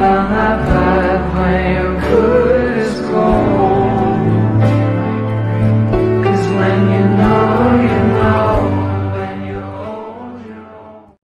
mga